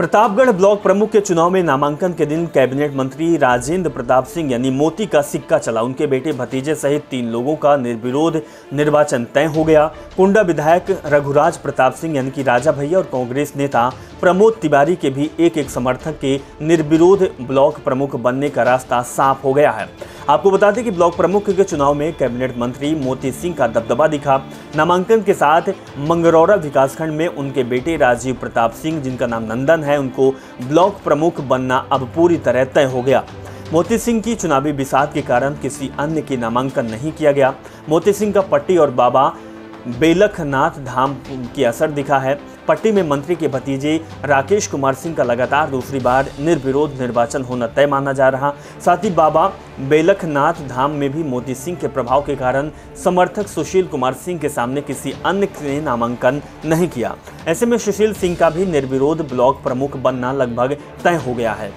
Pratapgarh block प्रमुख के चुनाव में नामांकन के दिन कैबिनेट मंत्री राजेंद्र प्रताप सिंह यानी मोती का सिक्का चला। उनके बेटे भतीजे सहित तीन लोगों का निर्विरोध निर्वाचन तय हो गया। कुंडा विधायक रघुराज प्रताप सिंह यानी कि राजा भैया और कांग्रेस नेता प्रमोद तिवारी के भी एक एक समर्थक के निर्विरोध ब्लॉक प्रमुख बनने का रास्ता साफ़ हो गया है। आपको बता दें कि ब्लॉक प्रमुख के चुनाव में कैबिनेट मंत्री मोती सिंह का दबदबा दिखा। नामांकन के साथ मंगरौरा विकासखंड में उनके बेटे राजीव प्रताप सिंह, जिनका नाम नंदन है, उनको ब्लॉक प्रमुख बनना अब पूरी तरह तय हो गया। मोती सिंह की चुनावी बिसात के कारण किसी अन्य की नामांकन नहीं किया गया। मोती सिंह का पट्टी और बाबा बेलखनाथ धाम की असर दिखा है। पट्टी में मंत्री के भतीजे राकेश कुमार सिंह का लगातार दूसरी बार निर्विरोध निर्वाचन होना तय माना जा रहा। साथ ही बाबा बेलखनाथ धाम में भी मोदी सिंह के प्रभाव के कारण समर्थक सुशील कुमार सिंह के सामने किसी अन्य ने नामांकन नहीं किया। ऐसे में सुशील सिंह का भी निर्विरोध ब्लॉक प्रमुख बनना लगभग तय हो गया है।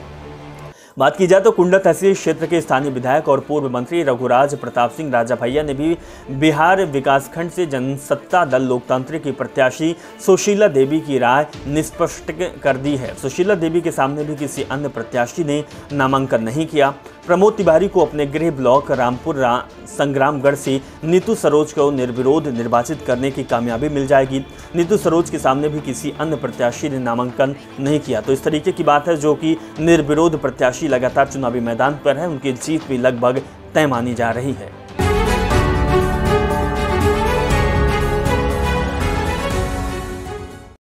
बात की जाए तो कुंडा तहसील क्षेत्र के स्थानीय विधायक और पूर्व मंत्री रघुराज प्रताप सिंह राजा भैया ने भी बिहार विकासखंड से जनसत्ता दल लोकतांत्रिक की प्रत्याशी सुशीला देवी की राय निष्पष्ट कर दी है। सुशीला देवी के सामने भी किसी अन्य प्रत्याशी ने नामांकन नहीं किया। प्रमोद तिवारी को अपने गृह ब्लॉक रामपुर रा, संग्रामगढ़ से नीतू सरोज को निर्विरोध निर्वाचित करने की कामयाबी मिल जाएगी। नीतू सरोज के सामने भी किसी अन्य प्रत्याशी ने नामांकन नहीं किया। तो इस तरीके की बात है जो कि निर्विरोध प्रत्याशी लगातार चुनावी मैदान पर है। उनकी जीत भी लगभग तय मानी जा रही है।